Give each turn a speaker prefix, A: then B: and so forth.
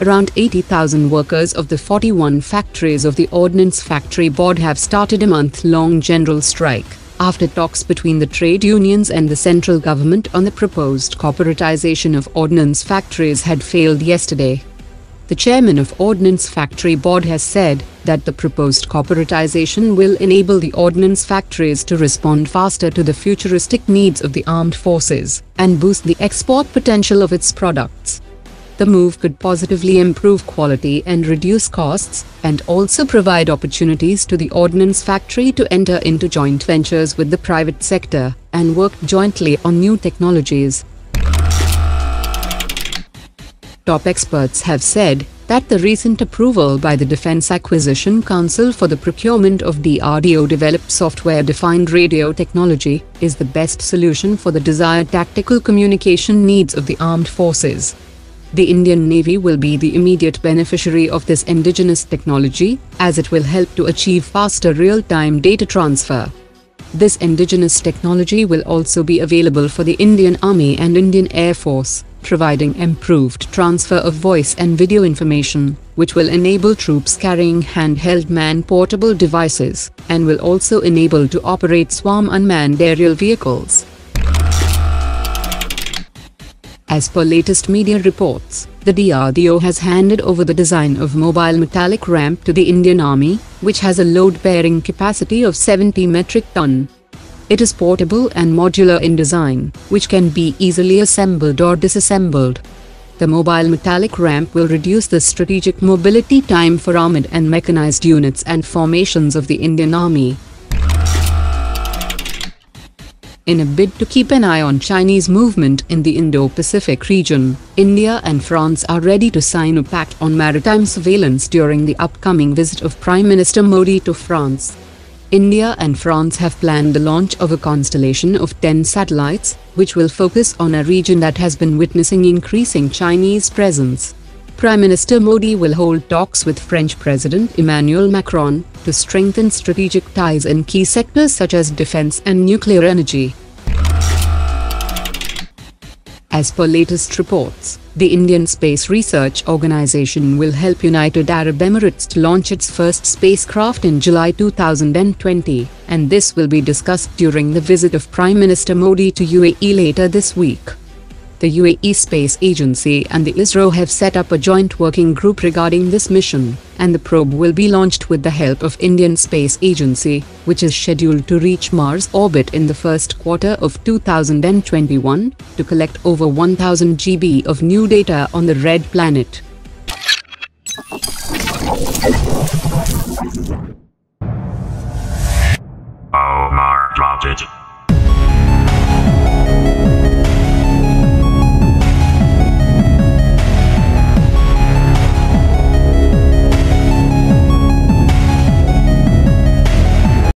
A: around 80,000 workers of the 41 factories of the Ordnance Factory Board have started a month-long general strike after talks between the trade unions and the central government on the proposed corporatization of ordnance factories had failed yesterday. The chairman of Ordnance Factory Board has said that the proposed corporatization will enable the ordnance factories to respond faster to the futuristic needs of the armed forces and boost the export potential of its products. The move could positively improve quality and reduce costs, and also provide opportunities to the ordnance factory to enter into joint ventures with the private sector and work jointly on new technologies. Top experts have said that the recent approval by the Defense Acquisition Council for the procurement of DRDO developed software-defined radio technology is the best solution for the desired tactical communication needs of the armed forces. The Indian Navy will be the immediate beneficiary of this indigenous technology, as it will help to achieve faster real-time data transfer. This indigenous technology will also be available for the Indian Army and Indian Air Force, providing improved transfer of voice and video information, which will enable troops carrying handheld man-portable devices, and will also enable to operate swarm unmanned aerial vehicles. As per latest media reports, the DRDO has handed over the design of mobile metallic ramp to the Indian Army, which has a load-bearing capacity of 70 metric ton. It is portable and modular in design, which can be easily assembled or disassembled. The mobile metallic ramp will reduce the strategic mobility time for armored and mechanized units and formations of the Indian Army. In a bid to keep an eye on Chinese movement in the Indo-Pacific region, India and France are ready to sign a pact on maritime surveillance during the upcoming visit of Prime Minister Modi to France. India and France have planned the launch of a constellation of 10 satellites, which will focus on a region that has been witnessing increasing Chinese presence. Prime Minister Modi will hold talks with French President Emmanuel Macron to strengthen strategic ties in key sectors such as defense and nuclear energy. As per latest reports, the Indian Space Research Organization will help United Arab Emirates to launch its first spacecraft in July 2020, and this will be discussed during the visit of Prime Minister Modi to UAE later this week the UAE Space Agency and the ISRO have set up a joint working group regarding this mission, and the probe will be launched with the help of Indian Space Agency, which is scheduled to reach Mars orbit in the first quarter of 2021, to collect over 1000 GB of new data on the Red Planet.